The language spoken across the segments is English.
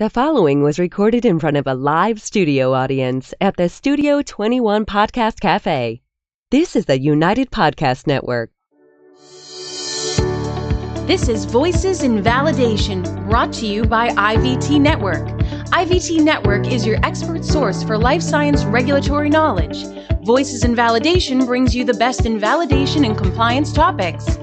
The following was recorded in front of a live studio audience at the Studio 21 Podcast Cafe. This is the United Podcast Network. This is Voices in Validation, brought to you by IVT Network. IVT Network is your expert source for life science regulatory knowledge. Voices in Validation brings you the best in validation and compliance topics.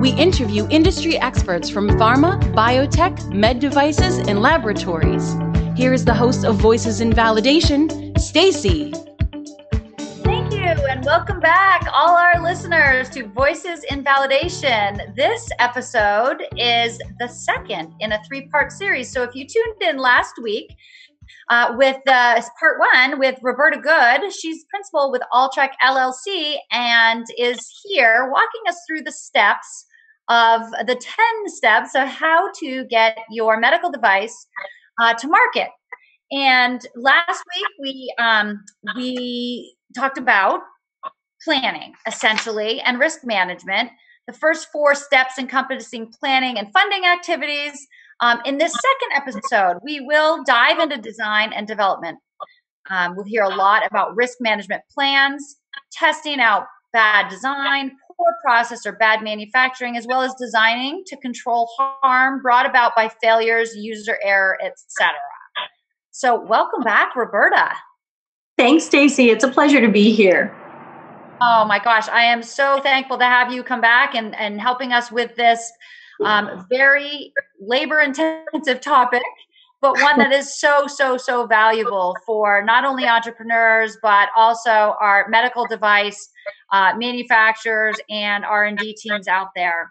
We interview industry experts from pharma, biotech, med devices, and laboratories. Here is the host of Voices in Validation, Stacey. Thank you, and welcome back, all our listeners, to Voices in Validation. This episode is the second in a three part series. So if you tuned in last week, uh, with uh, part one with Roberta Goode. She's principal with Alltrek LLC and is here walking us through the steps of the 10 steps of how to get your medical device uh, to market. And last week we um, we talked about planning essentially and risk management. The first four steps encompassing planning and funding activities. Um, in this second episode, we will dive into design and development. Um, we'll hear a lot about risk management plans, testing out bad design, poor process or bad manufacturing, as well as designing to control harm brought about by failures, user error, etc. So, welcome back, Roberta. Thanks, Stacey. It's a pleasure to be here. Oh my gosh, I am so thankful to have you come back and, and helping us with this um, very labor intensive topic but one that is so so so valuable for not only entrepreneurs but also our medical device uh, manufacturers and r&d teams out there.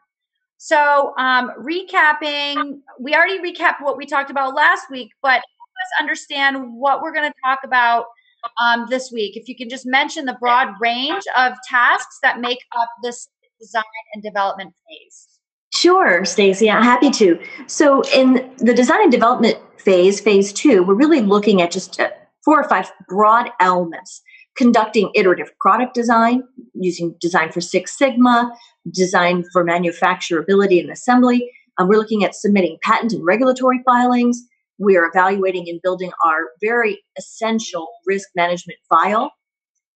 So um, recapping we already recapped what we talked about last week but let's understand what we're going to talk about um, this week. If you can just mention the broad range of tasks that make up this design and development phase Sure, Stacey, happy to. So, in the design and development phase, phase two, we're really looking at just uh, four or five broad elements conducting iterative product design using design for Six Sigma, design for manufacturability and assembly. Um, we're looking at submitting patent and regulatory filings. We are evaluating and building our very essential risk management file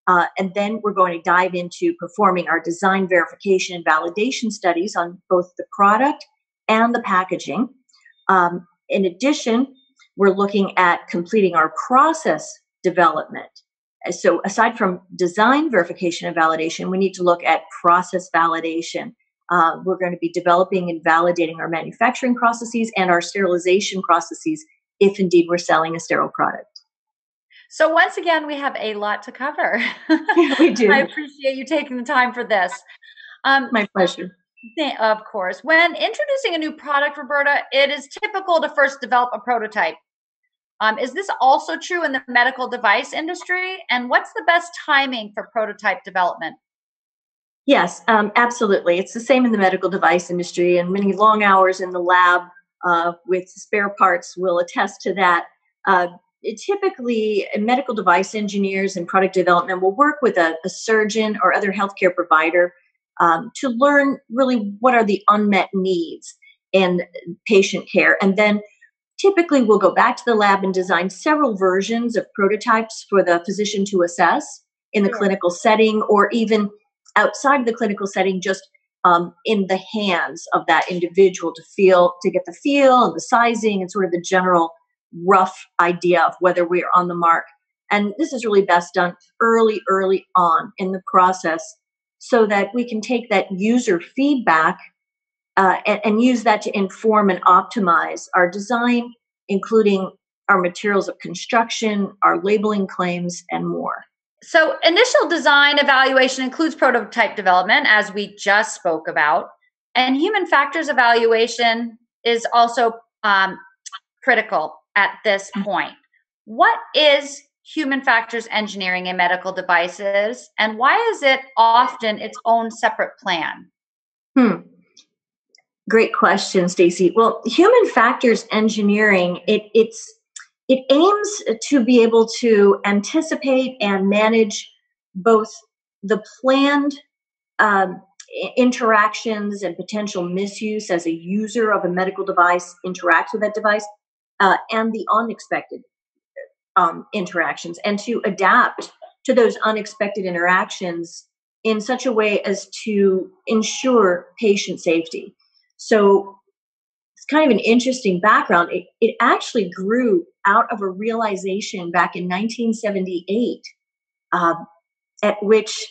uh, and then we're going to dive into performing our design verification and validation studies on both the product and the packaging. Um, in addition, we're looking at completing our process development. So, aside from design verification and validation, we need to look at process validation. Uh, we're going to be developing and validating our manufacturing processes and our sterilization processes if indeed we're selling a sterile product. So once again, we have a lot to cover. Yeah, we do. I appreciate you taking the time for this. Um, My pleasure. Of course. When introducing a new product, Roberta, it is typical to first develop a prototype. Um, is this also true in the medical device industry? And what's the best timing for prototype development? Yes, um, absolutely. It's the same in the medical device industry, and many long hours in the lab uh, with spare parts will attest to that. Uh, typically medical device engineers and product development will work with a, a surgeon or other healthcare provider um, to learn really what are the unmet needs in patient care and then typically we'll go back to the lab and design several versions of prototypes for the physician to assess in the sure. clinical setting or even outside of the clinical setting just um, in the hands of that individual to feel to get the feel and the sizing and sort of the general rough idea of whether we are on the mark. And this is really best done early, early on in the process so that we can take that user feedback uh, and, and use that to inform and optimize our design, including our materials of construction, our labeling claims, and more. So, initial design evaluation includes prototype development, as we just spoke about, and human factors evaluation is also um, critical at this mm. point. What is human factors engineering in medical devices, and why is it often its own separate plan? Hmm. Great question, Stacey. Well, human factors engineering it it's it aims to be able to anticipate and manage both the planned um, interactions and potential misuse as a user of a medical device interacts with that device uh, and the unexpected um, interactions, and to adapt to those unexpected interactions in such a way as to ensure patient safety. So it's kind of an interesting background. It, it actually grew out of a realization back in 1978, um, at which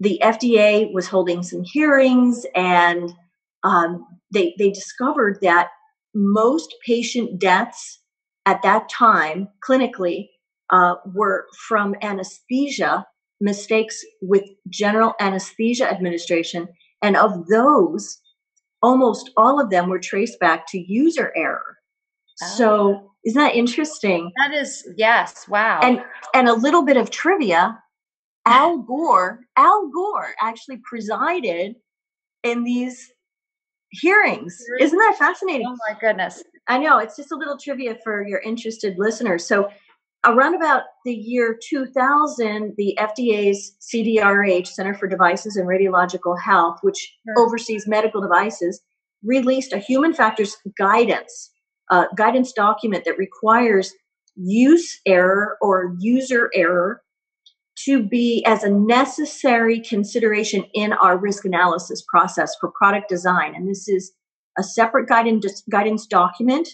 the FDA was holding some hearings and um, they, they discovered that most patient deaths at that time clinically uh, were from anesthesia mistakes with general anesthesia administration and of those almost all of them were traced back to user error. Oh. so isn't that interesting? That is yes wow. And and a little bit of trivia al gore al gore actually presided in these hearings. Isn't that fascinating? Oh my goodness. I know it's just a little trivia for your interested listeners. So around about the year 2000, the FDA's CDRH, Center for Devices and Radiological Health, which oversees medical devices, released a human factors guidance, uh, guidance document that requires use error or user error to be as a necessary consideration in our risk analysis process for product design. And this is a separate guidance, guidance document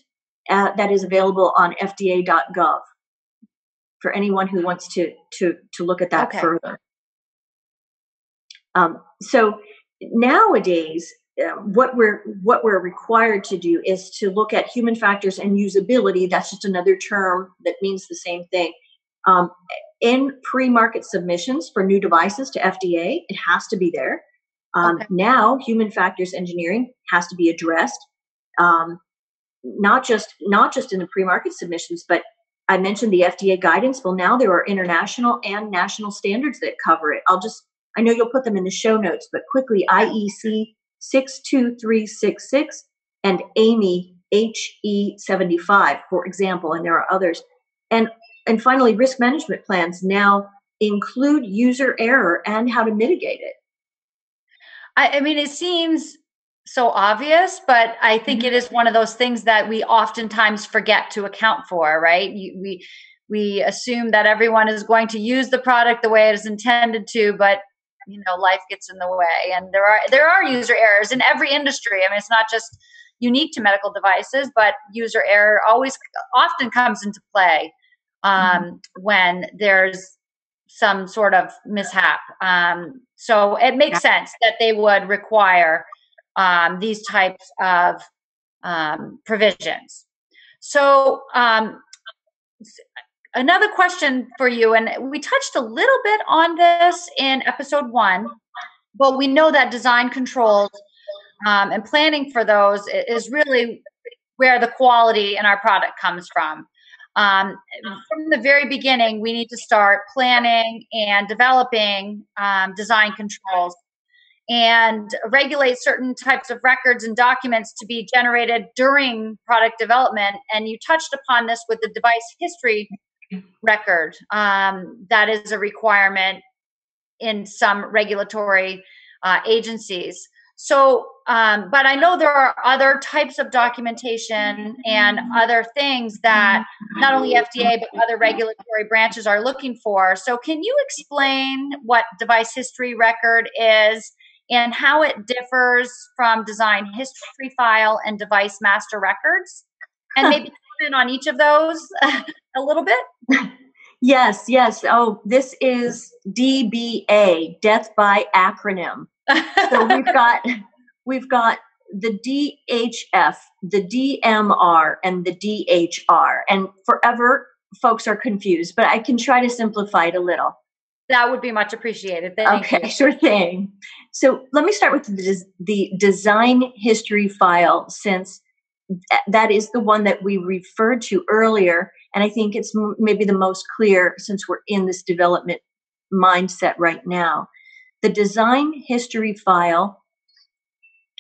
uh, that is available on fda.gov for anyone who wants to to to look at that okay. further. Um, so nowadays, uh, what we're what we're required to do is to look at human factors and usability. That's just another term that means the same thing. Um, in pre-market submissions for new devices to FDA, it has to be there. Um, okay. Now, human factors engineering has to be addressed, um, not just not just in the pre-market submissions, but I mentioned the FDA guidance. Well, now there are international and national standards that cover it. I'll just, I know you'll put them in the show notes, but quickly IEC 62366 and AAMI HE75, for example, and there are others. And, and finally, risk management plans now include user error and how to mitigate it. I, I mean, it seems so obvious, but I think mm-hmm. it is one of those things that we oftentimes forget to account for, right? You, we we assume that everyone is going to use the product the way it is intended to, but you know, life gets in the way, and there are there are user errors in every industry. I mean, it's not just unique to medical devices, but user error always often comes into play um, mm-hmm. when there's some sort of mishap. Um, so it makes sense that they would require um, these types of um, provisions. So, um, another question for you, and we touched a little bit on this in episode one, but we know that design controls um, and planning for those is really where the quality in our product comes from. Um, from the very beginning, we need to start planning and developing um, design controls and regulate certain types of records and documents to be generated during product development. And you touched upon this with the device history record. Um, that is a requirement in some regulatory uh, agencies. So, um, but I know there are other types of documentation and other things that not only FDA but other regulatory branches are looking for. So, can you explain what device history record is and how it differs from design history file and device master records. And maybe comment on each of those a little bit. Yes, yes. Oh, this is DBA, death by acronym. So we've got we've got the DHF, the DMR, and the DHR. And forever folks are confused, but I can try to simplify it a little. That would be much appreciated. Thank okay, you. sure thing. So let me start with the, the design history file, since that is the one that we referred to earlier. And I think it's maybe the most clear since we're in this development mindset right now. The design history file,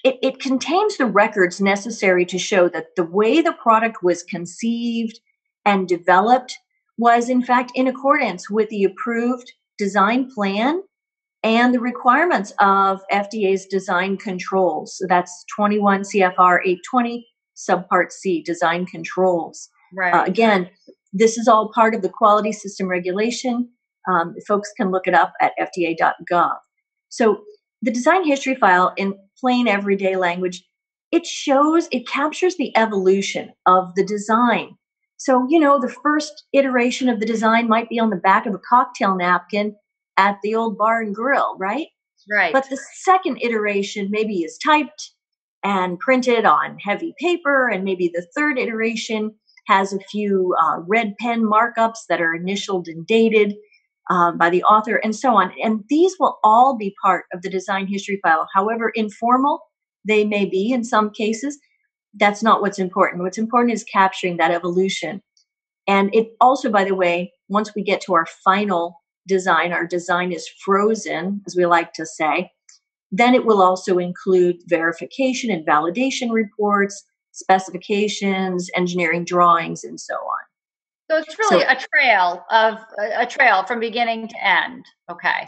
it, it contains the records necessary to show that the way the product was conceived and developed was in fact in accordance with the approved design plan and the requirements of FDA's design controls. So that's 21 CFR 820, subpart C, design controls. Right. Uh, again, this is all part of the quality system regulation. Um, folks can look it up at fda.gov. So the design history file in plain everyday language, it shows, it captures the evolution of the design. So, you know, the first iteration of the design might be on the back of a cocktail napkin at the old bar and grill, right? Right. But the second iteration maybe is typed and printed on heavy paper, and maybe the third iteration has a few uh, red pen markups that are initialed and dated um, by the author, and so on. And these will all be part of the design history file, however informal they may be in some cases. That's not what's important. What's important is capturing that evolution. And it also, by the way, once we get to our final design, our design is frozen, as we like to say, then it will also include verification and validation reports, specifications, engineering drawings, and so on. So it's really So- a trail of a, trail from beginning to end. Okay.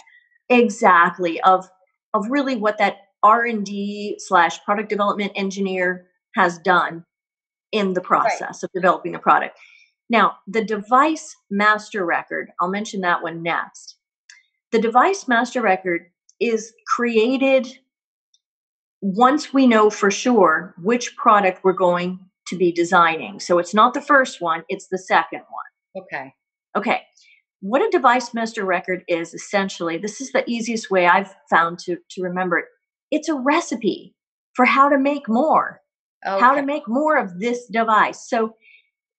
Exactly of of really what that R and D slash product development engineer has done in the process of developing the product. Now, the device master record, I'll mention that one next. The device master record is created once we know for sure which product we're going to be designing. So it's not the first one, it's the second one. Okay. Okay. What a device master record is essentially, this is the easiest way I've found to, to remember it. It's a recipe for how to make more, Okay. how to make more of this device. So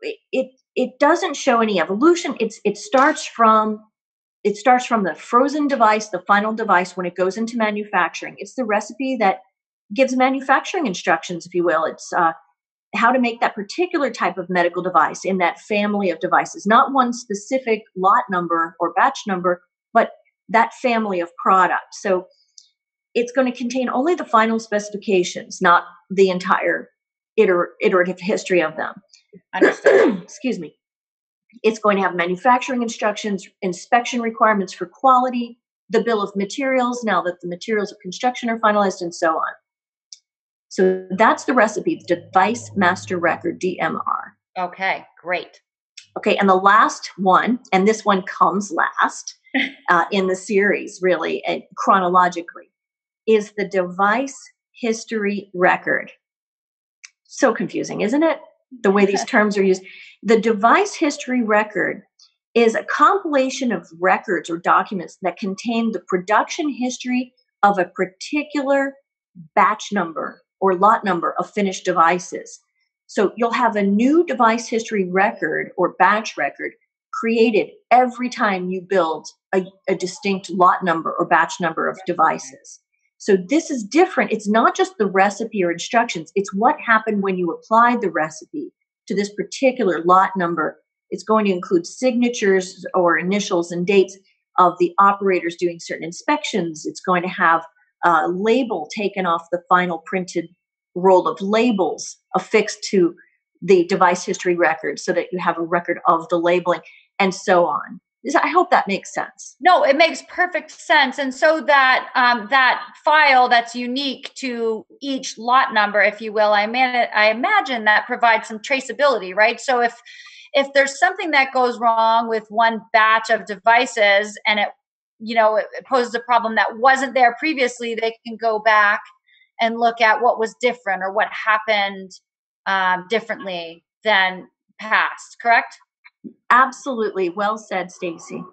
it, it it doesn't show any evolution. It's it starts from it starts from the frozen device, the final device when it goes into manufacturing. It's the recipe that gives manufacturing instructions, if you will. It's uh, how to make that particular type of medical device in that family of devices, not one specific lot number or batch number, but that family of products. So it's going to contain only the final specifications, not the entire iter- iterative history of them. Understood. Excuse me. It's going to have manufacturing instructions, inspection requirements for quality, the bill of materials now that the materials of construction are finalized, and so on. So that's the recipe, the device master record, DMR. okay. Great. Okay, and the last one, and this one comes last uh, in the series, really, uh, chronologically, is the device history record. So confusing, isn't it? The way these terms are used. The device history record is a compilation of records or documents that contain the production history of a particular batch number or lot number of finished devices. So you'll have a new device history record or batch record created every time you build a, a distinct lot number or batch number of devices. So this is different. It's not just the recipe or instructions, it's what happened when you applied the recipe to this particular lot number. It's going to include signatures or initials and dates of the operators doing certain inspections. It's going to have a label taken off the final printed roll of labels affixed to the device history record so that you have a record of the labeling and so on. I hope that makes sense. No, it makes perfect sense, and so that um, that file that's unique to each lot number, if you will, I man, I imagine that provides some traceability, right? So if if there's something that goes wrong with one batch of devices and it you know it, it poses a problem that wasn't there previously, they can go back and look at what was different or what happened um, differently than past. Correct? Absolutely. Well said, Stacey.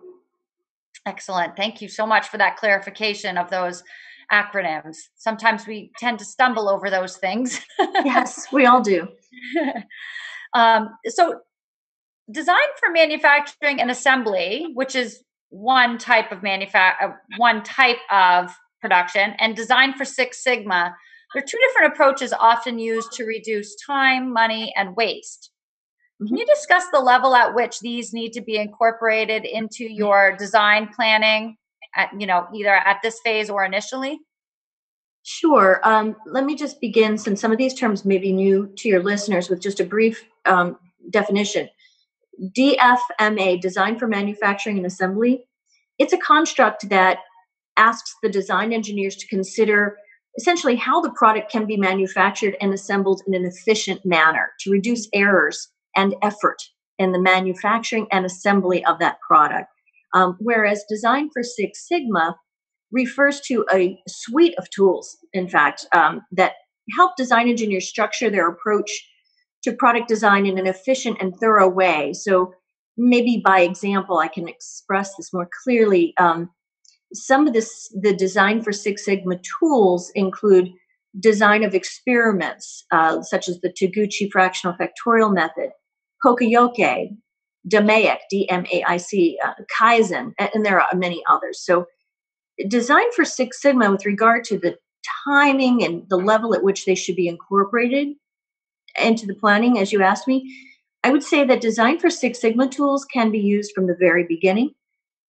Excellent. Thank you so much for that clarification of those acronyms. Sometimes we tend to stumble over those things. Yes, we all do. um, so, design for manufacturing and assembly, which is one type of manufa- uh, one type of production, and design for Six Sigma. There are two different approaches often used to reduce time, money, and waste. Can you discuss the level at which these need to be incorporated into your design planning at you know either at this phase or initially? Sure. Um, let me just begin, since some of these terms may be new to your listeners, with just a brief um, definition. DFMA, Design for Manufacturing and Assembly, it's a construct that asks the design engineers to consider essentially how the product can be manufactured and assembled in an efficient manner to reduce errors and effort in the manufacturing and assembly of that product. Um, whereas design for Six Sigma refers to a suite of tools, in fact, um, that help design engineers structure their approach to product design in an efficient and thorough way. So, maybe by example, I can express this more clearly. Um, some of this, the design for Six Sigma tools include design of experiments, uh, such as the Taguchi fractional factorial method, Poka-yoke, DMAIC, D-M-A-I-C, uh, Kaizen, and there are many others. So design for Six Sigma with regard to the timing and the level at which they should be incorporated into the planning, as you asked me, I would say that design for Six Sigma tools can be used from the very beginning.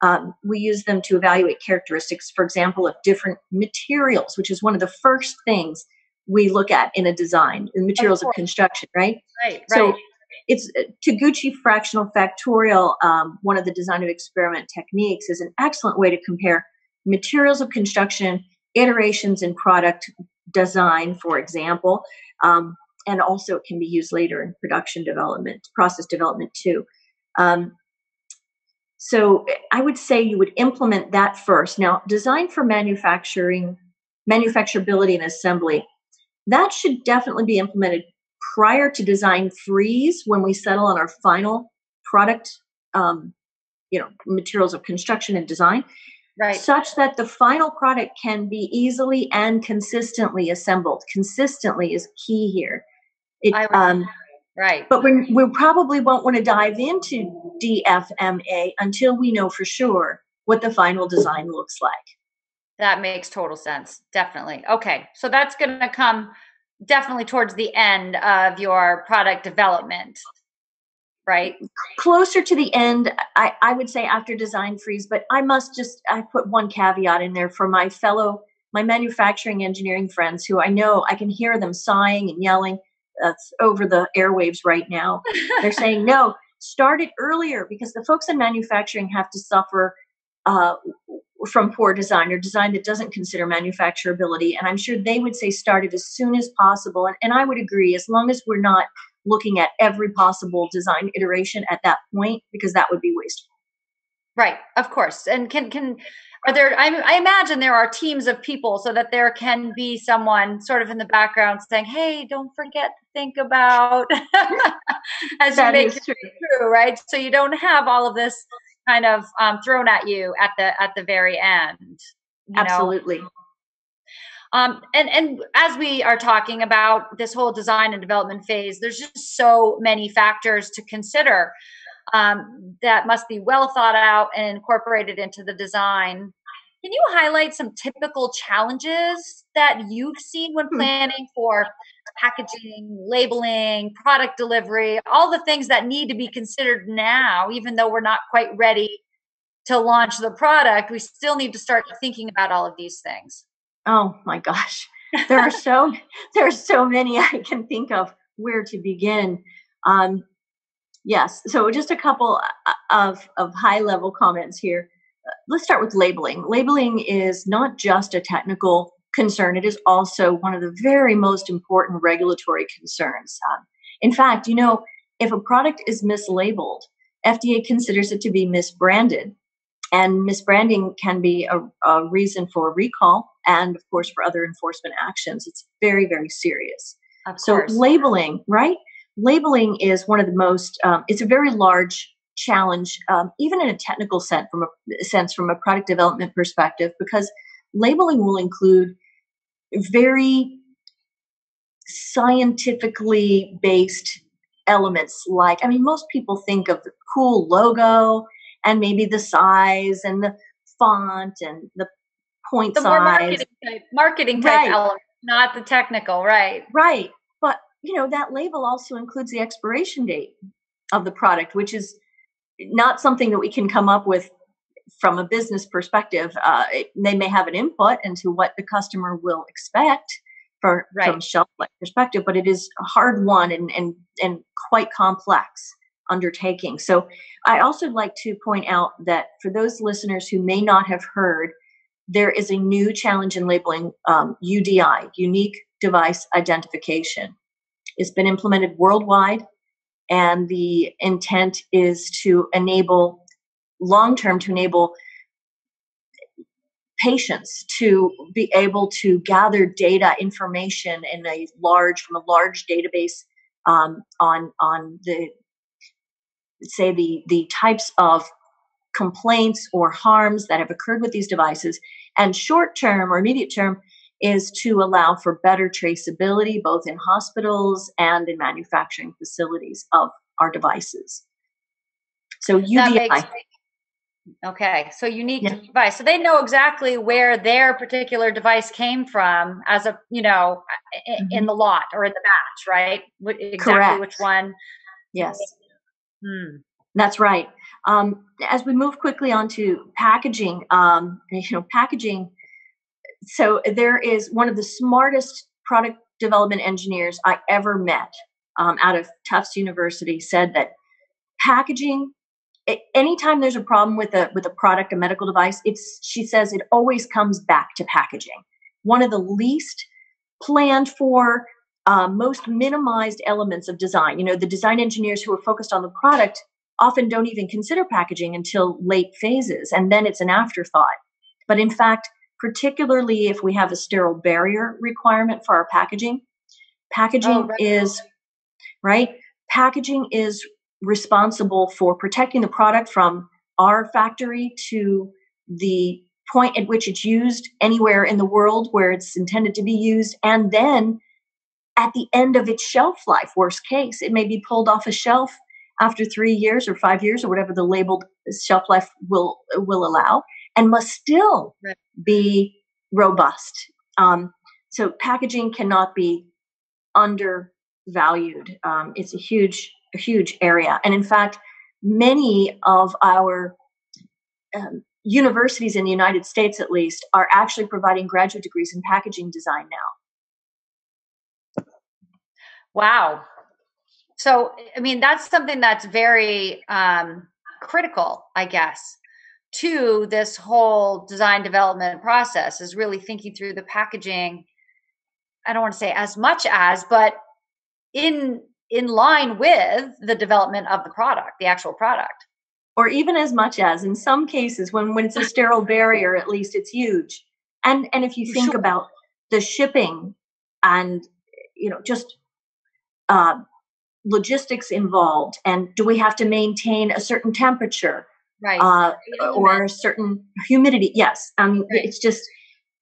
Um, we use them to evaluate characteristics, for example, of different materials, which is one of the first things we look at in a design, the materials of, of construction, right? Right, right. So it's uh, Taguchi fractional factorial, um, one of the design of experiment techniques, is an excellent way to compare materials of construction, iterations in product design, for example, um, and also it can be used later in production development, process development too. Um, so I would say you would implement that first. Now, design for manufacturing, manufacturability and assembly, that should definitely be implemented prior to design freeze when we settle on our final product, um, you know, materials of construction and design. Right. Such that the final product can be easily and consistently assembled. Consistently is key here. It, um, right. But we we probably won't want to dive into DFMA until we know for sure what the final design looks like. That makes total sense. Definitely. Okay. So that's going to come definitely towards the end of your product development right closer to the end I, I would say after design freeze but i must just i put one caveat in there for my fellow my manufacturing engineering friends who i know i can hear them sighing and yelling that's over the airwaves right now. They're saying, no, start it earlier because the folks in manufacturing have to suffer uh, from poor design or design that doesn't consider manufacturability. And I'm sure they would say start it as soon as possible. And, and I would agree, as long as we're not looking at every possible design iteration at that point, because that would be wasteful. Right, of course. And can can are there I, I, imagine there are teams of people so that there can be someone sort of in the background saying hey don't forget to think about as that you make it true. true right so you don't have all of this kind of um, thrown at you at the at the very end absolutely know? Um, and and as we are talking about this whole design and development phase, there's just so many factors to consider um, that must be well thought out and incorporated into the design. Can you highlight some typical challenges that you've seen when hmm. planning for packaging, labeling, product delivery, all the things that need to be considered now, even though we're not quite ready to launch the product, we still need to start thinking about all of these things. Oh my gosh. There are so there are so many I can think of where to begin. Um, Yes. So just a couple uh, of, of high level comments here. Let's start with labeling. Labeling is not just a technical concern, it is also one of the very most important regulatory concerns. Um, in fact, you know, if a product is mislabeled, FDA considers it to be misbranded. And misbranding can be a, a reason for recall and, of course, for other enforcement actions. It's very, very serious. Of so, labeling, right? Labeling is one of the most um, it's a very large challenge um, even in a technical sense from a sense from a product development perspective because labeling will include very scientifically based elements. Like i mean most people think of the cool logo and maybe the size and the font and the point the size marketing type, marketing type right. element not the technical right. Right you know, that label also includes the expiration date of the product, which is not something that we can come up with from a business perspective. Uh, it, they may have an input into what the customer will expect for, right. from shelf life perspective, but it is a hard one and, and, and quite complex undertaking. So I also like to point out that for those listeners who may not have heard, there is a new challenge in labeling um, UDI, unique device identification. It's been implemented worldwide, and the intent is to enable long term to enable patients to be able to gather data information in a large from a large database um, on on the say the the types of complaints or harms that have occurred with these devices. And short term or immediate term is to allow for better traceability both in hospitals and in manufacturing facilities of our devices so UDI Okay, so unique yeah. device. So they know exactly where their particular device came from as a, you know, mm-hmm. in the lot or in the batch, right? Exactly Correct. which one. Yes. Hmm. That's right. Um, as we move quickly on to packaging, um, you know, packaging. So there is one of the smartest product development engineers I ever met um, out of Tufts University said that packaging anytime there's a problem with a with a product a medical device it's she says it always comes back to packaging. One of the least planned for uh, most minimized elements of design. You know the design engineers who are focused on the product often don't even consider packaging until late phases and then it's an afterthought. But in fact particularly if we have a sterile barrier requirement for our packaging packaging oh, right. is right packaging is responsible for protecting the product from our factory to the point at which it's used anywhere in the world where it's intended to be used and then at the end of its shelf life worst case it may be pulled off a shelf after 3 years or 5 years or whatever the labeled shelf life will will allow and must still right. be robust um, so packaging cannot be undervalued um, it's a huge a huge area. And in fact, many of our um, universities in the United States, at least, are actually providing graduate degrees in packaging design now. Wow. So, I mean, that's something that's very um, critical, I guess, to this whole design development process is really thinking through the packaging. I don't want to say as much as, but in in line with the development of the product, the actual product. Or even as much as in some cases when, when it's a sterile barrier, at least it's huge. And and if you think sure. about the shipping and you know just uh, logistics involved and do we have to maintain a certain temperature right uh, or certain humidity yes mean right. it's just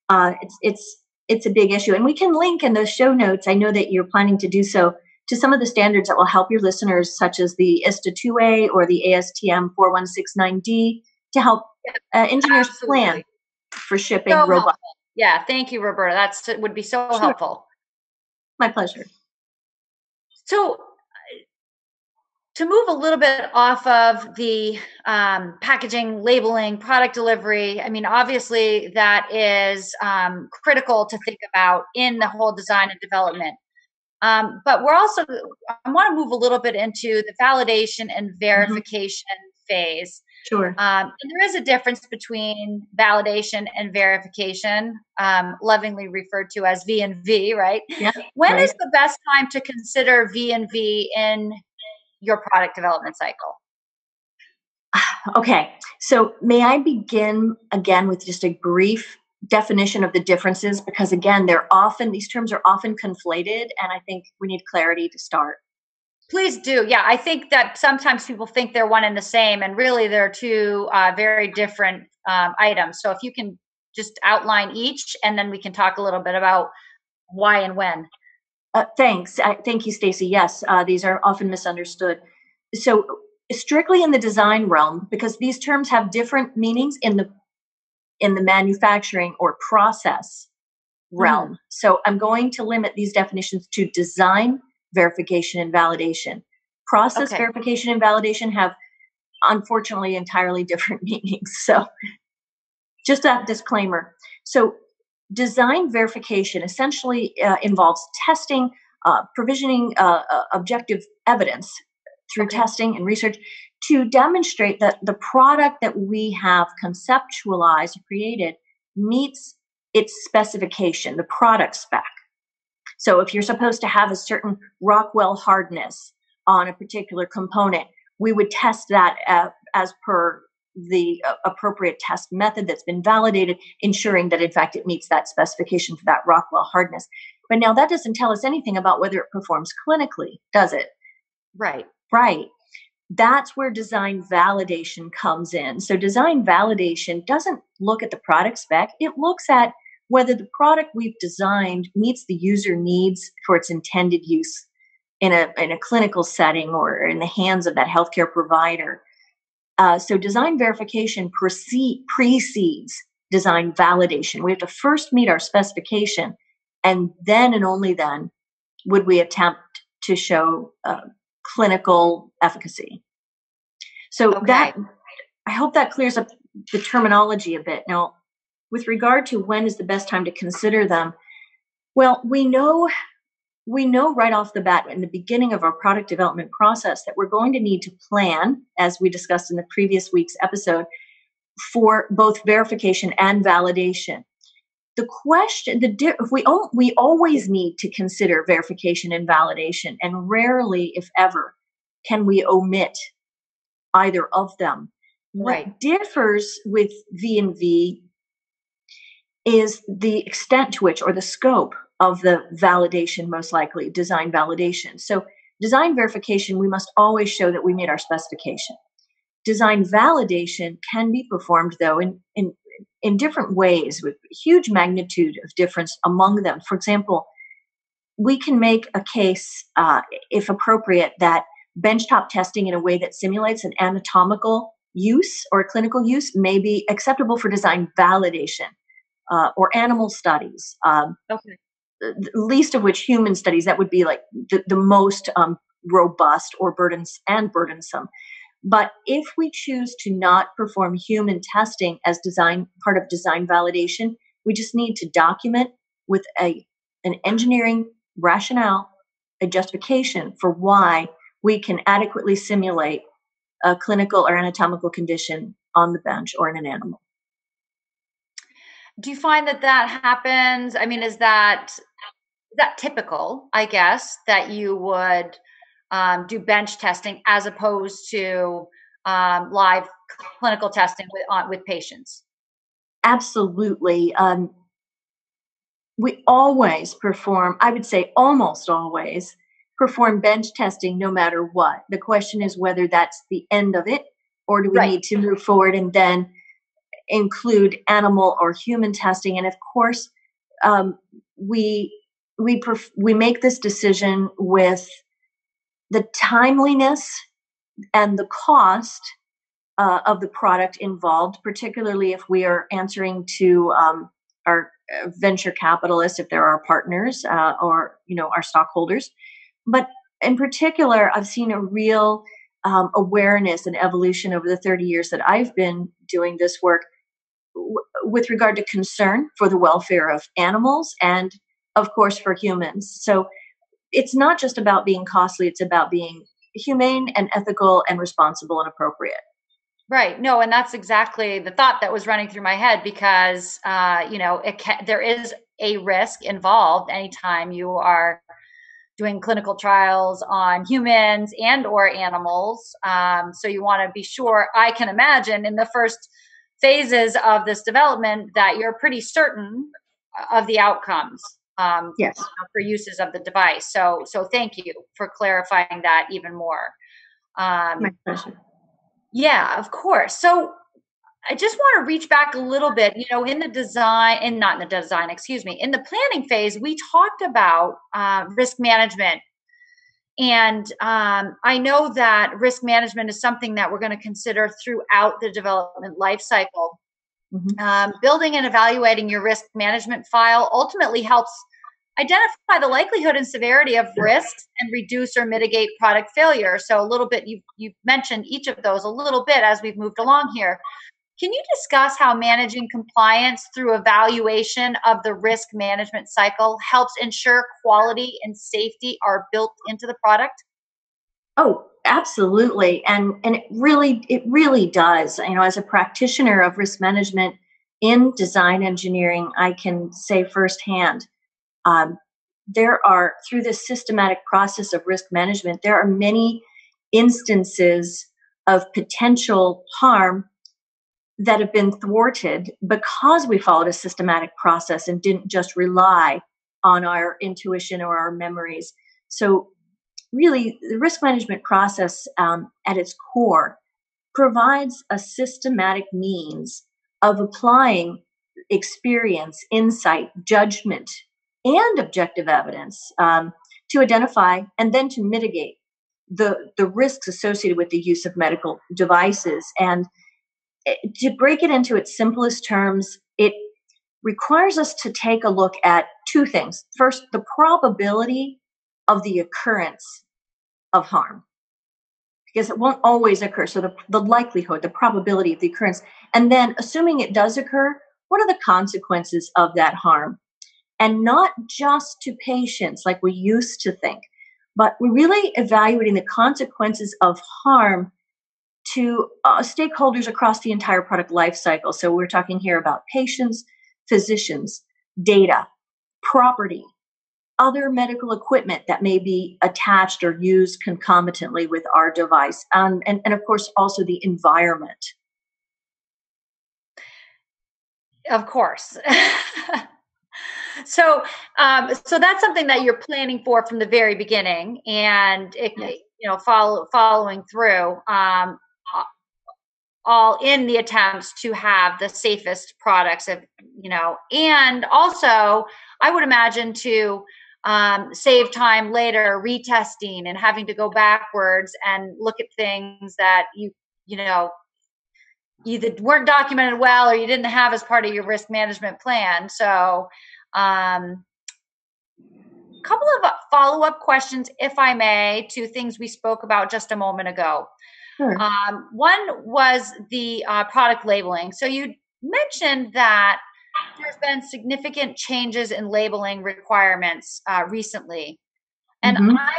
uh, it's it's it's a big issue and we can link in those show notes i know that you're planning to do so to some of the standards that will help your listeners, such as the ISTA 2A or the ASTM 4169D, to help uh, engineers Absolutely. plan for shipping so robots. Helpful. Yeah, thank you, Roberta. That's would be so sure. helpful. My pleasure. So, to move a little bit off of the um, packaging, labeling, product delivery, I mean, obviously that is um, critical to think about in the whole design and development. Um, but we're also, I want to move a little bit into the validation and mm-hmm. verification mm-hmm. phase. Sure. Um, and there is a difference between validation and verification, um, lovingly referred to as V and V, right? Yeah. When right. is the best time to consider V and V in your product development cycle? Okay, so may I begin again with just a brief definition of the differences? Because again they're often these terms are often conflated and i think we need clarity to start. Please do. Yeah i think that sometimes people think they're one and the same and really they're two uh, very different um, items. So if you can just outline each and then we can talk a little bit about why and when uh, thanks I, thank you stacey yes uh, these are often misunderstood so strictly in the design realm because these terms have different meanings in the in the manufacturing or process realm. Mm. So I'm going to limit these definitions to design verification and validation. Process okay. verification and validation have unfortunately entirely different meanings. So just a disclaimer. So design verification essentially uh, involves testing, uh, provisioning uh, uh objective evidence through okay. testing and research to demonstrate that the product that we have conceptualized created meets its specification, the product spec. So if you're supposed to have a certain Rockwell hardness on a particular component, we would test that uh, as per the uh, appropriate test method that's been validated, ensuring that in fact it meets that specification for that Rockwell hardness. But now that doesn't tell us anything about whether it performs clinically, does it? Right. Right. That's where design validation comes in. So, design validation doesn't look at the product spec, it looks at whether the product we've designed meets the user needs for its intended use in a, in a clinical setting or in the hands of that healthcare provider. Uh, so, design verification precede, precedes design validation. We have to first meet our specification, and then and only then would we attempt to show uh, clinical efficacy. So okay. that I hope that clears up the terminology a bit. Now, with regard to when is the best time to consider them, well, we know we know right off the bat in the beginning of our product development process that we're going to need to plan, as we discussed in the previous week's episode, for both verification and validation. The question, the we we always need to consider verification and validation, and rarely, if ever, can we omit either of them. Right. What differs with V and V is the extent to which or the scope of the validation, most likely design validation. So, design verification, we must always show that we meet our specification. Design validation can be performed, though, in, in, in different ways with huge magnitude of difference among them. For example, we can make a case, uh, if appropriate, that benchtop testing in a way that simulates an anatomical use or a clinical use may be acceptable for design validation uh, or animal studies. Um, okay. Least of which human studies, that would be like the, the most um, robust or burdens and burdensome. But if we choose to not perform human testing as design part of design validation, we just need to document with a an engineering rationale, a justification for why we can adequately simulate a clinical or anatomical condition on the bench or in an animal. Do you find that that happens? I mean, is that is that typical? I guess that you would um, do bench testing as opposed to um, live clinical testing with on, with patients. Absolutely. Um, we always perform. I would say almost always perform bench testing no matter what. The question is whether that's the end of it or do we right. need to move forward and then include animal or human testing. And of course, um, we we we make this decision with the timeliness and the cost uh, of the product involved, particularly if we are answering to um, our uh, venture capitalists, if they're our partners uh, or you know our stockholders. But in particular, I've seen a real um, awareness and evolution over the 30 years that I've been doing this work with regard to concern for the welfare of animals and, of course, for humans. So it's not just about being costly, it's about being humane and ethical and responsible and appropriate. Right. No, and that's exactly the thought that was running through my head because, uh, you know, it can, there is a risk involved anytime you are doing clinical trials on humans and or animals um, so you want to be sure i can imagine in the first phases of this development that you're pretty certain of the outcomes um, yes. for uses of the device so so thank you for clarifying that even more um, My pleasure. yeah of course so I just want to reach back a little bit. You know, in the design, and not in the design, excuse me, in the planning phase, we talked about uh, risk management. And um, I know that risk management is something that we're going to consider throughout the development life cycle. Mm-hmm. Um, building and evaluating your risk management file ultimately helps identify the likelihood and severity of risks and reduce or mitigate product failure. So, a little bit, you you mentioned each of those a little bit as we've moved along here. Can you discuss how managing compliance through evaluation of the risk management cycle helps ensure quality and safety are built into the product? Oh, absolutely. And and it really it really does. You know, as a practitioner of risk management, in design engineering, I can say firsthand, um, there are, through this systematic process of risk management, there are many instances of potential harm that have been thwarted because we followed a systematic process and didn't just rely on our intuition or our memories. So, really, the risk management process um, at its core provides a systematic means of applying experience, insight, judgment, and objective evidence um, to identify and then to mitigate the, the risks associated with the use of medical devices. And to break it into its simplest terms, it requires us to take a look at two things. First, the probability of the occurrence of harm because it won't always occur. So the, the likelihood, the probability of the occurrence. And then assuming it does occur, what are the consequences of that harm? And not just to patients like we used to think, but we're really evaluating the consequences of harm to uh, stakeholders across the entire product life cycle. So we're talking here about patients, physicians, data, property, other medical equipment that may be attached or used concomitantly with our device, um, and, and of course, also the environment. Of course. so, um, so that's something that you're planning for from the very beginning, and it, yes. you know, follow, following through. Um, all in the attempts to have the safest products of you know and also i would imagine to um, save time later retesting and having to go backwards and look at things that you you know either weren't documented well or you didn't have as part of your risk management plan. So um, a couple of follow-up questions if i may to things we spoke about just a moment ago sure. um, one was the uh, product labeling so you mentioned that there's been significant changes in labeling requirements uh, recently. And mm-hmm. I,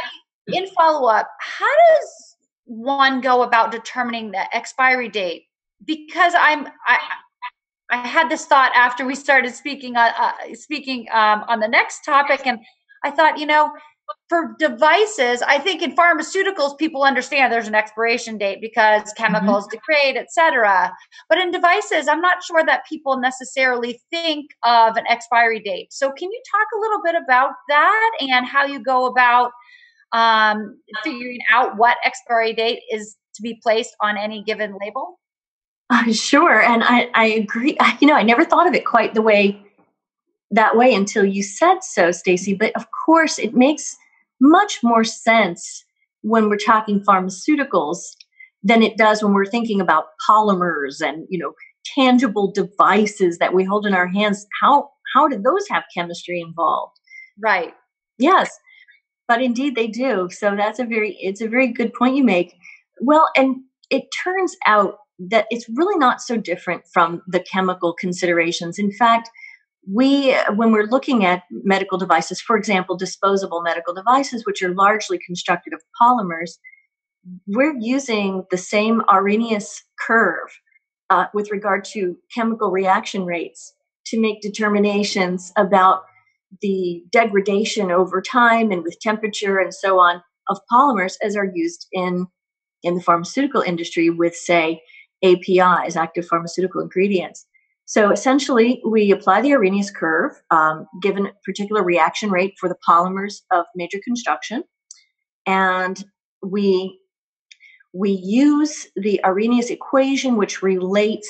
in follow up, how does one go about determining the expiry date? Because I'm, I, I had this thought after we started speaking, uh, uh, speaking um, on the next topic, and I thought, you know, for devices, I think in pharmaceuticals, people understand there's an expiration date because mm-hmm. chemicals mm-hmm. degrade, et cetera. But in devices, I'm not sure that people necessarily think of an expiry date. So, can you talk a little bit about that and how you go about um, figuring out what expiry date is to be placed on any given label? Uh, sure, and I, I agree. You know, I never thought of it quite the way that way until you said so, Stacey. But of course, it makes much more sense when we're talking pharmaceuticals than it does when we're thinking about polymers and you know tangible devices that we hold in our hands. How how did those have chemistry involved? Right. Yes, but indeed they do. So that's a very it's a very good point you make. Well, and it turns out that it's really not so different from the chemical considerations. In fact, we when we're looking at medical devices for example disposable medical devices which are largely constructed of polymers we're using the same arrhenius curve uh, with regard to chemical reaction rates to make determinations about the degradation over time and with temperature and so on of polymers as are used in in the pharmaceutical industry with say apis active pharmaceutical ingredients so essentially, we apply the Arrhenius curve, um, given a particular reaction rate for the polymers of major construction, and we we use the Arrhenius equation, which relates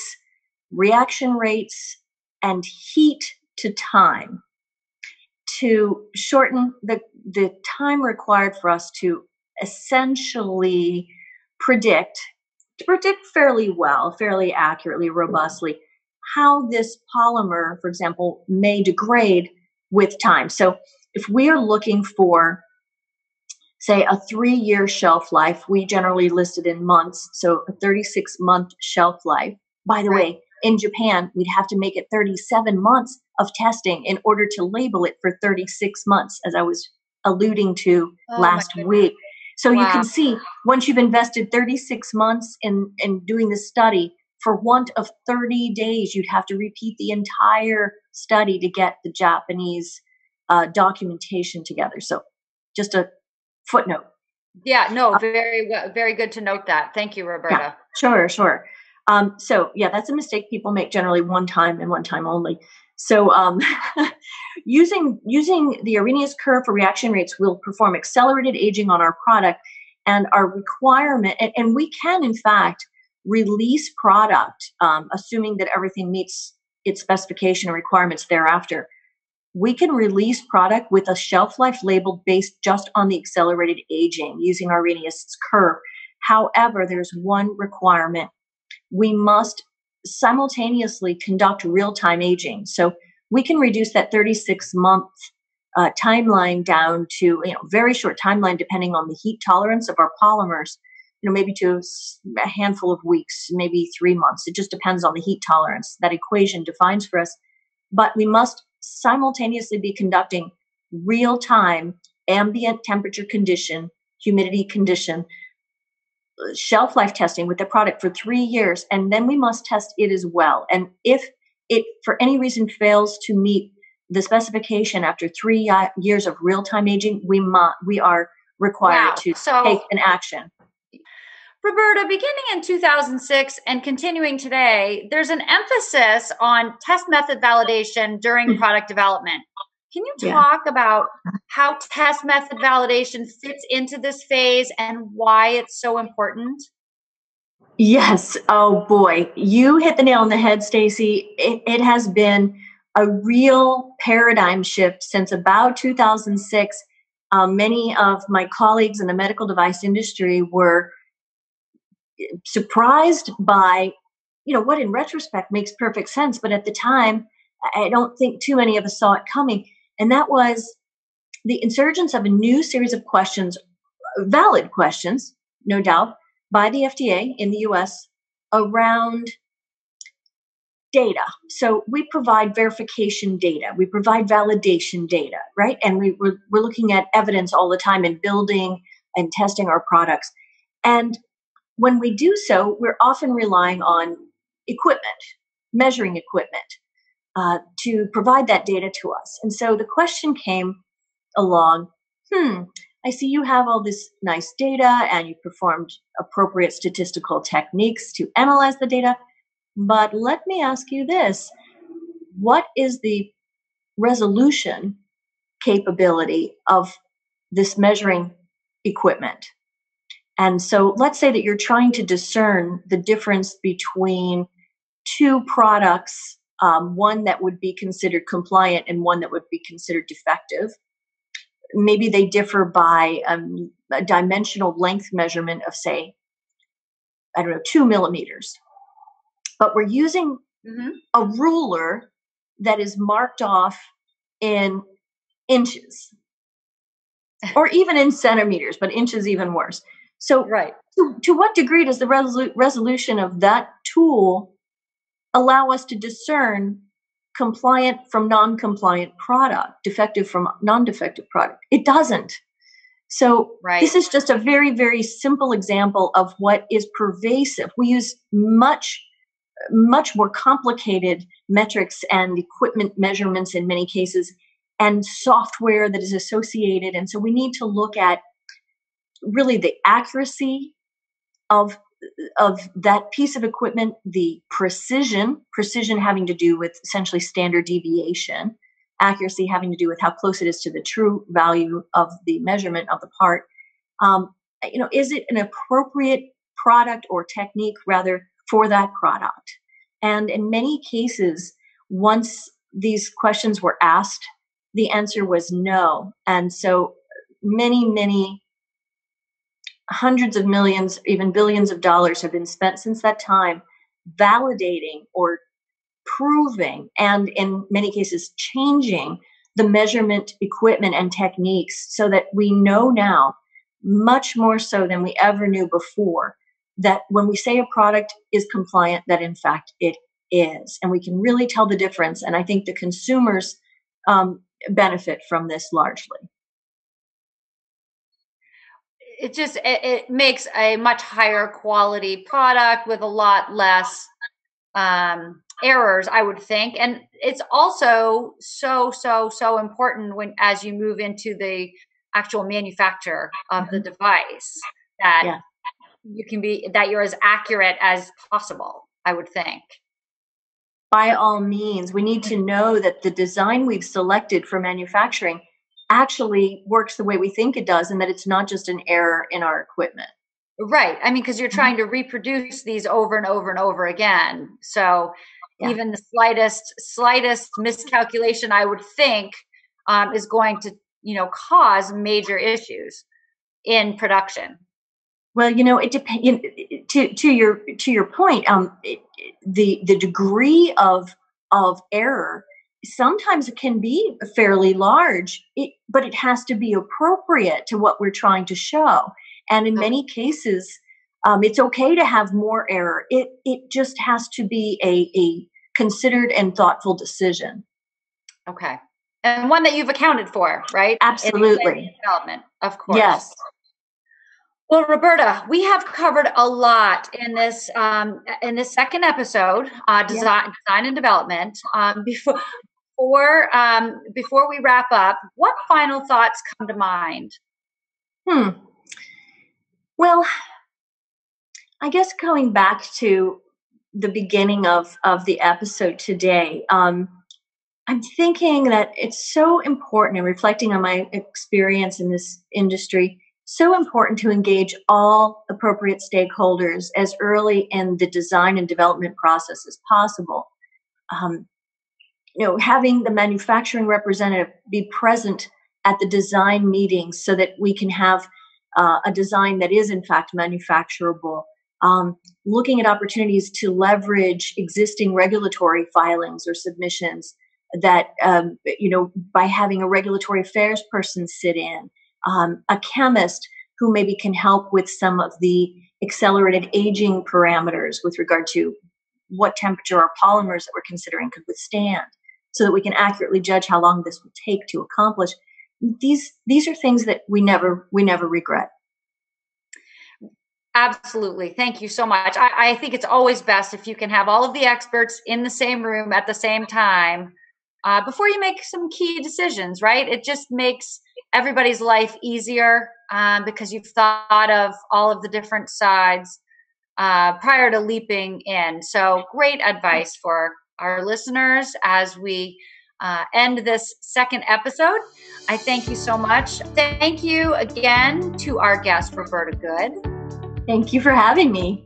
reaction rates and heat to time, to shorten the the time required for us to essentially predict to predict fairly well, fairly accurately, robustly how this polymer, for example, may degrade with time. So if we are looking for, say, a three year shelf life, we generally list it in months. So a 36 month shelf life. By the right. way, in Japan, we'd have to make it 37 months of testing in order to label it for 36 months, as I was alluding to oh last week. So wow. you can see once you've invested 36 months in, in doing this study, for want of 30 days, you'd have to repeat the entire study to get the Japanese uh, documentation together. So, just a footnote. Yeah, no, very, very good to note that. Thank you, Roberta. Yeah, sure, sure. Um, so, yeah, that's a mistake people make generally one time and one time only. So, um, using using the Arrhenius curve for reaction rates will perform accelerated aging on our product, and our requirement, and, and we can in fact release product, um, assuming that everything meets its specification and requirements thereafter. We can release product with a shelf life label based just on the accelerated aging using Arrhenius curve. However, there's one requirement. We must simultaneously conduct real time aging. So we can reduce that 36 month uh, timeline down to you know very short timeline depending on the heat tolerance of our polymers you know maybe to a handful of weeks maybe three months it just depends on the heat tolerance that equation defines for us but we must simultaneously be conducting real time ambient temperature condition humidity condition uh, shelf life testing with the product for three years and then we must test it as well and if it for any reason fails to meet the specification after three uh, years of real time aging, we mu- we are required wow. to so, take an action. Roberta, beginning in 2006 and continuing today, there's an emphasis on test method validation during mm-hmm. product development. Can you talk yeah. about how test method validation fits into this phase and why it's so important? Yes. Oh boy, you hit the nail on the head, Stacey. It, it has been a real paradigm shift since about 2006. Um, many of my colleagues in the medical device industry were surprised by, you know, what in retrospect makes perfect sense, but at the time, I don't think too many of us saw it coming. And that was the insurgence of a new series of questions, valid questions, no doubt, by the FDA in the US around data. So we provide verification data, we provide validation data, right? And we, we're, we're looking at evidence all the time and building and testing our products. And when we do so, we're often relying on equipment, measuring equipment, uh, to provide that data to us. And so the question came along hmm, I see you have all this nice data and you performed appropriate statistical techniques to analyze the data. But let me ask you this what is the resolution capability of this measuring equipment? And so let's say that you're trying to discern the difference between two products, um, one that would be considered compliant and one that would be considered defective. Maybe they differ by um, a dimensional length measurement of, say, I don't know, two millimeters but we're using mm-hmm. a ruler that is marked off in inches or even in centimeters, but inches even worse. So, right. To, to what degree does the resolu- resolution of that tool allow us to discern compliant from non compliant product, defective from non defective product? It doesn't. So, right. this is just a very, very simple example of what is pervasive. We use much much more complicated metrics and equipment measurements in many cases and software that is associated and so we need to look at really the accuracy of of that piece of equipment the precision precision having to do with essentially standard deviation accuracy having to do with how close it is to the true value of the measurement of the part um, you know is it an appropriate product or technique rather for that product. And in many cases, once these questions were asked, the answer was no. And so many, many hundreds of millions, even billions of dollars have been spent since that time validating or proving and in many cases changing the measurement equipment and techniques so that we know now much more so than we ever knew before that when we say a product is compliant, that in fact it is. And we can really tell the difference. And I think the consumers um, benefit from this largely. It just it, it makes a much higher quality product with a lot less um, errors, I would think. And it's also so, so, so important when as you move into the actual manufacture of the mm-hmm. device that yeah. you can be that you're as accurate as possible, I would think. By all means, we need to know that the design we've selected for manufacturing actually works the way we think it does and that it's not just an error in our equipment. Right. I mean, because you're mm-hmm. trying to reproduce these over and over and over again. So yeah. even the slightest, slightest miscalculation, I would think, um, is going to, you know, cause major issues in production. Well, you know, it depends. To to your to your point, um, it, the the degree of of error sometimes it can be fairly large, it, but it has to be appropriate to what we're trying to show. And in many cases, um, it's okay to have more error. It it just has to be a, a considered and thoughtful decision. Okay, and one that you've accounted for, right? Absolutely. development, of course. Yes. Well, Roberta, we have covered a lot in this um, in this second episode, uh, design, yeah. design and development. Um, before before um, before we wrap up, what final thoughts come to mind? Hmm. Well, I guess going back to the beginning of of the episode today, um, I'm thinking that it's so important and reflecting on my experience in this industry. So important to engage all appropriate stakeholders as early in the design and development process as possible. Um, you know, having the manufacturing representative be present at the design meetings so that we can have uh, a design that is in fact manufacturable. Um, looking at opportunities to leverage existing regulatory filings or submissions that um, you know by having a regulatory affairs person sit in um, a chemist who maybe can help with some of the accelerated aging parameters with regard to what temperature our polymers that we're considering could withstand so that we can accurately judge how long this will take to accomplish. These these are things that we never we never regret. Absolutely. Thank you so much. I, I think it's always best if you can have all of the experts in the same room at the same time uh, before you make some key decisions right? It just makes everybody's life easier um, because you've thought of all of the different sides uh, prior to leaping in. So great advice for our listeners as we uh, end this second episode. I thank you so much. Thank you again to our guest, Roberta Goode. Thank you for having me.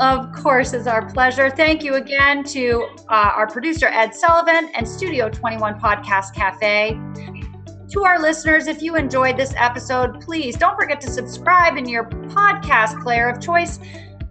Of course, it's our pleasure. Thank you again to uh, our producer, Ed Sullivan, and Studio 21 Podcast Cafe. To our listeners, if you enjoyed this episode, please don't forget to subscribe in your podcast player of choice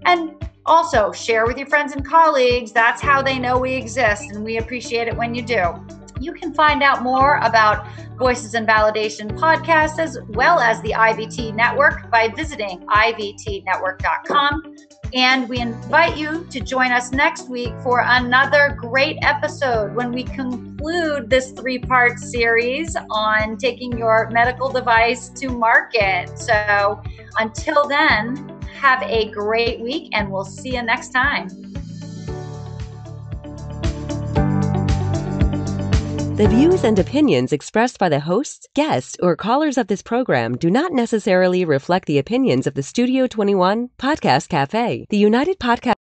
and also, share with your friends and colleagues. That's how they know we exist, and we appreciate it when you do. You can find out more about Voices in Validation podcast as well as the IVT network by visiting ivtnetwork.com. And we invite you to join us next week for another great episode when we conclude this three part series on taking your medical device to market. So until then, have a great week, and we'll see you next time. The views and opinions expressed by the hosts, guests, or callers of this program do not necessarily reflect the opinions of the Studio 21 Podcast Cafe, the United Podcast.